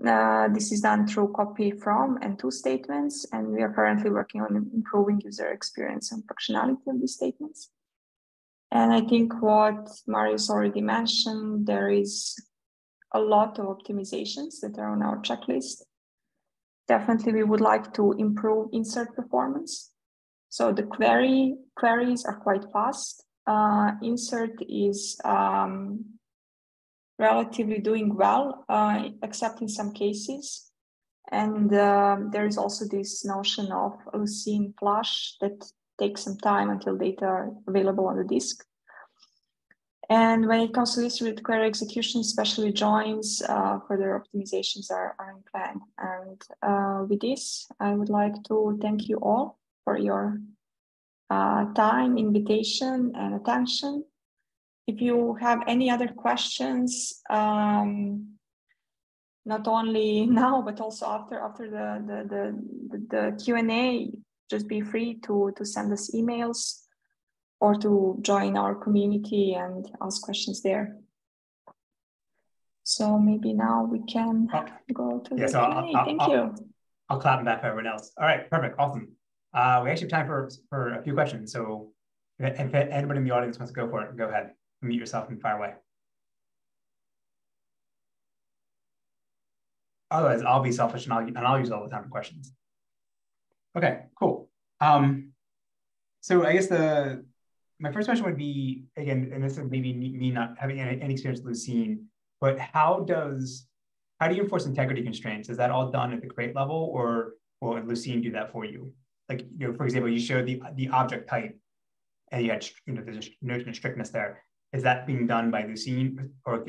Speaker 3: Uh, this is done through copy from and to statements, and we are currently working on improving user experience and functionality of these statements. And I think what Marios already mentioned, there is a lot of optimizations that are on our checklist. Definitely, we would like to improve insert performance. So the query queries are quite fast. Uh, insert is um, relatively doing well, uh, except in some cases. And uh, there is also this notion of Lucene flush that takes some time until data are available on the disk. And when it comes to distributed query execution, especially joins, uh, further optimizations are, are in plan. And uh, with this, I would like to thank you all for your uh, time, invitation, and attention. If you have any other questions, um, not only now but also after after the the the, the Q and A, just be free to to send us emails or to join our community and ask questions there. So maybe now we can oh, go to yeah, the so I'll, I'll, Thank
Speaker 2: I'll,
Speaker 3: you.
Speaker 2: I'll clap back for everyone else. All right, perfect, awesome. Uh, we actually have time for, for a few questions. So if, if anybody in the audience wants to go for it, go ahead, mute yourself and fire away. Otherwise, I'll be selfish and I'll, and I'll use all the time for questions. Okay, cool. Um, so I guess the my first question would be again, and this is maybe me not having any, any experience with Lucene, but how does how do you enforce integrity constraints? Is that all done at the crate level, or will Lucene do that for you? Like, you know, for example, you showed the the object type, and you had you know there's a notion of strictness there. Is that being done by Lucene, or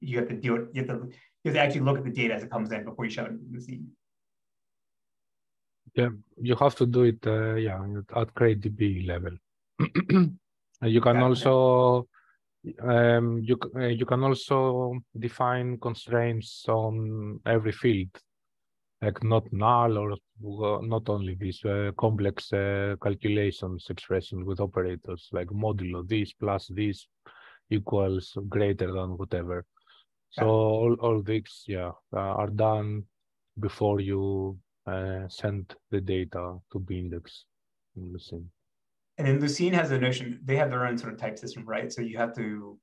Speaker 2: you have to it? You have to you have to actually look at the data as it comes in before you show it in Lucene.
Speaker 4: Yeah, you have to do it. Uh, yeah, at crate DB level. You can yeah. also um, you uh, you can also define constraints on every field, like not null or uh, not only these uh, complex uh, calculations expression with operators like modulo this plus this equals greater than whatever. So yeah. all, all these yeah uh, are done before you uh, send the data to be indexed in the.
Speaker 2: And then Lucene has a notion, they have their own sort of type system, right? So you have to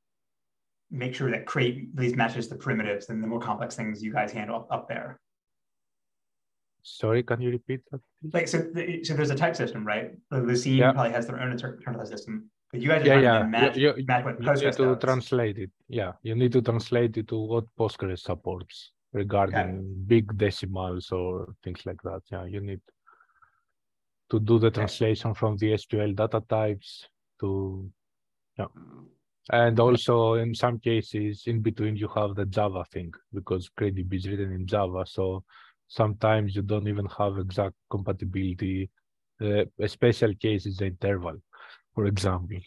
Speaker 2: make sure that crate these matches the primitives and the more complex things you guys handle up there.
Speaker 4: Sorry, can you repeat that?
Speaker 2: Like so, the, so there's a type system, right? Lucene yeah. probably has their own internal system, but you guys
Speaker 4: yeah,
Speaker 2: yeah. match,
Speaker 4: you, you,
Speaker 2: match what Postgres
Speaker 4: you need to
Speaker 2: does.
Speaker 4: translate it. Yeah, you need to translate it to what Postgres supports regarding okay. big decimals or things like that. Yeah, you need to do the translation from the SQL data types to, yeah. And also in some cases in between you have the Java thing because CrateDB is written in Java. So sometimes you don't even have exact compatibility. Uh, a special case is the interval, for example.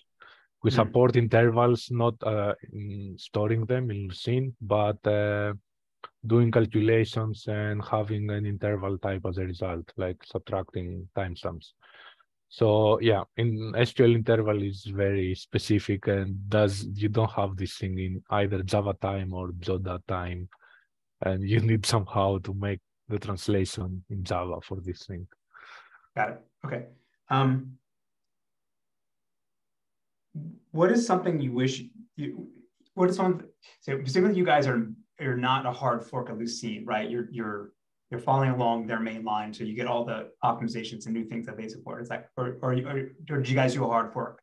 Speaker 4: We mm. support intervals, not uh, storing them in Lucene, but uh, doing calculations and having an interval type as a result, like subtracting timestamps. So yeah, in SQL interval is very specific and does you don't have this thing in either Java time or Joda time, and you need somehow to make the translation in Java for this thing.
Speaker 2: Got it. Okay. Um, what is something you wish you? What is something? So presumably you guys are you're not a hard fork of Lucene, right? You're you're you're following along their main line, so you get all the optimizations and new things that they support. Is that or or, or, or did you guys do a hard fork?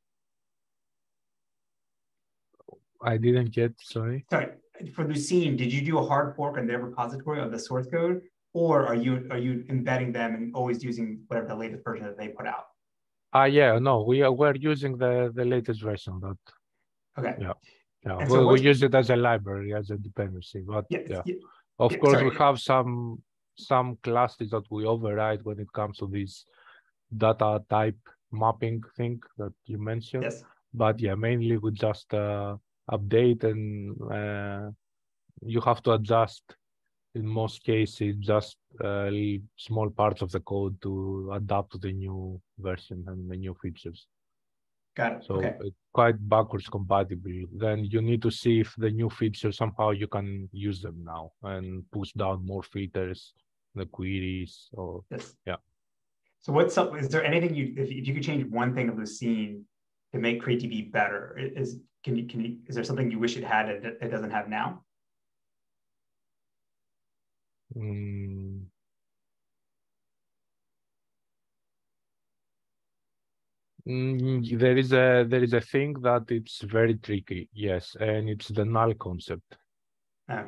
Speaker 4: I didn't get sorry.
Speaker 2: Sorry. for Lucene, did you do a hard fork on their repository of the source code, or are you are you embedding them and always using whatever the latest version that they put out?
Speaker 4: Ah, uh, yeah, no, we are we're using the the latest version. but
Speaker 2: okay.
Speaker 4: Yeah, yeah. We, so we use it as a library, as a dependency. But yeah, yeah. yeah. of yeah, course sorry. we have some some classes that we override when it comes to this data type mapping thing that you mentioned.
Speaker 2: Yes.
Speaker 4: But yeah, mainly we just uh, update and uh, you have to adjust in most cases just uh, small parts of the code to adapt to the new version and the new features.
Speaker 2: Got it.
Speaker 4: So
Speaker 2: okay.
Speaker 4: it's quite backwards compatible. Then you need to see if the new features somehow you can use them now and push down more filters, the queries or
Speaker 2: yes.
Speaker 4: yeah.
Speaker 2: So what's up? Is there anything you if, if you could change one thing of Lucene to make CrateDB better? Is can you can you is there something you wish it had that it doesn't have now?
Speaker 4: Mm. Mm, there is a there is a thing that it's very tricky, yes, and it's the null concept.
Speaker 2: Ah.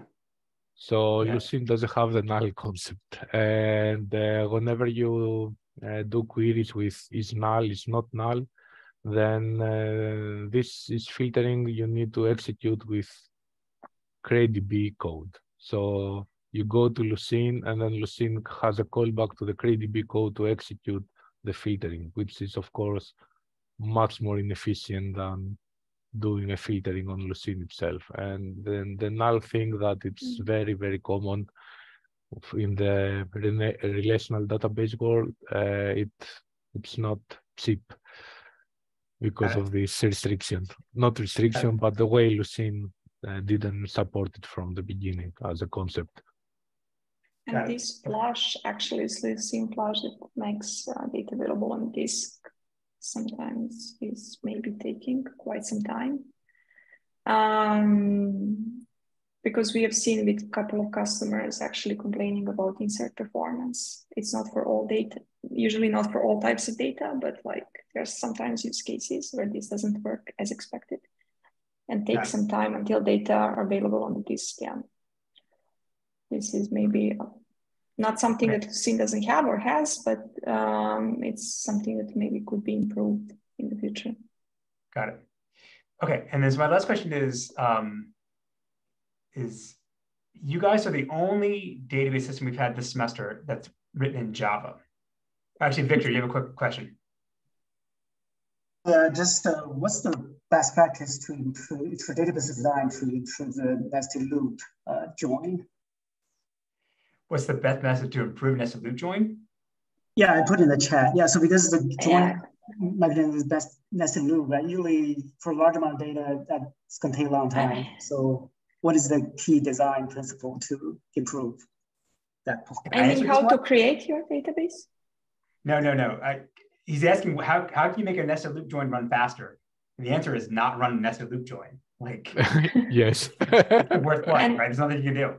Speaker 4: So yeah. Lucene doesn't have the null concept, and uh, whenever you uh, do queries with is null, is not null, then uh, this is filtering you need to execute with CrateDB code. So you go to Lucene, and then Lucene has a callback to the CrateDB code to execute the filtering, which is of course much more inefficient than doing a filtering on Lucene itself. And then the null thing that it's mm. very, very common in the relational database world, uh, it it's not cheap because of this restriction. Not restriction, but the way Lucene uh, didn't support it from the beginning as a concept.
Speaker 3: And this flash actually is the same flash that makes uh, data available on disk. Sometimes is maybe taking quite some time. Um, because we have seen with a couple of customers actually complaining about insert performance. It's not for all data, usually not for all types of data, but like there's sometimes use cases where this doesn't work as expected and take yeah. some time until data are available on the disk. Yeah. This is maybe not something right. that Lucene doesn't have or has, but um, it's something that maybe could be improved in the future.
Speaker 2: Got it. Okay, and then my last question is, um, is you guys are the only database system we've had this semester that's written in Java. Actually, Victor, you have a quick question.
Speaker 6: Uh, just uh, what's the best practice to improve for database design to improve the nested loop uh, join?
Speaker 2: What's the best method to improve nested loop join?
Speaker 6: Yeah, I put in the chat. Yeah, so because the join mechanism is best nested loop, right? Usually for a large amount of data, that's going to take a long time. So what is the key design principle to improve that?
Speaker 3: And how to create your database?
Speaker 2: No, no, no. I, he's asking how, how can you make a nested loop join run faster? And the answer is not run a nested loop join. Like,
Speaker 4: yes,
Speaker 2: worth what, right? There's nothing you can do.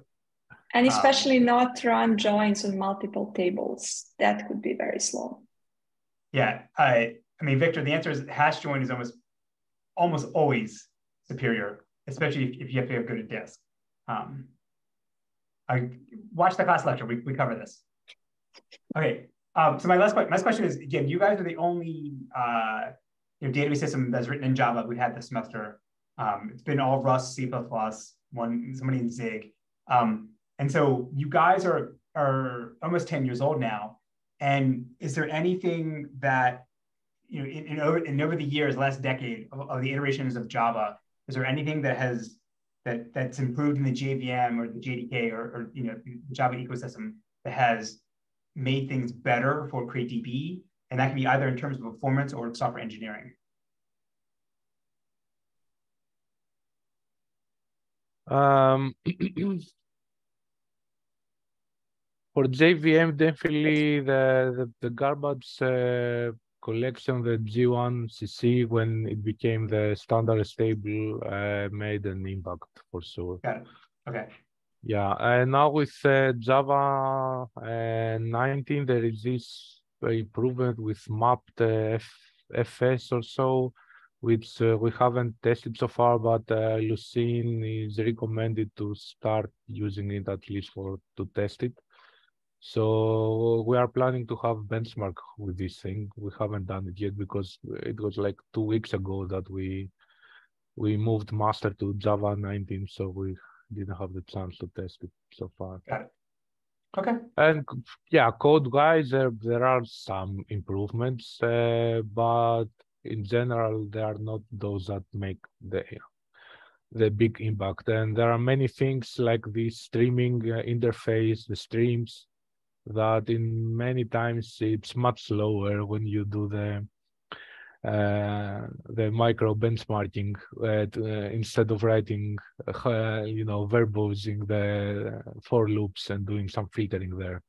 Speaker 3: And um, especially um, not run joins on multiple tables. That could be very slow.
Speaker 2: Yeah, I I mean, Victor, the answer is hash join is almost almost always superior, especially if, if you have to have good at disk. Um, I watch the class lecture. We, we cover this. Okay. Um, so my last question, my last question is again, you guys are the only uh, you know, database system that's written in Java we had this semester. Um, it's been all Rust, C++, one somebody in Zig. Um, and so you guys are are almost 10 years old now. And is there anything that, you know, in, in over, in over the years, last decade of, of, the iterations of Java, is there anything that has that that's improved in the JVM or the JDK or, or you know the Java ecosystem that has made things better for CrateDB? And that can be either in terms of performance or software engineering.
Speaker 4: Um, for JVM, definitely the the, the garbage uh, collection, the G1 GC, when it became the standard stable, uh, made an impact for sure.
Speaker 2: Got it. Okay.
Speaker 4: Yeah, and now with uh, Java uh, 19, there is this improvement with mapped uh, F FS or so, which uh, we haven't tested so far, but uh, Lucene is recommended to start using it at least for to test it. So we are planning to have benchmark with this thing. We haven't done it yet because it was like two weeks ago that we we moved master to Java 19, so we didn't have the chance to test it so far.
Speaker 2: Got it. Okay.
Speaker 4: And yeah, code wise, there there are some improvements, uh, but in general, they are not those that make the the big impact. And there are many things like the streaming uh, interface, the streams, that in many times it's much slower when you do the uh, the micro benchmarking uh, to, uh, instead of writing, uh, you know, verbosing the for loops and doing some filtering there.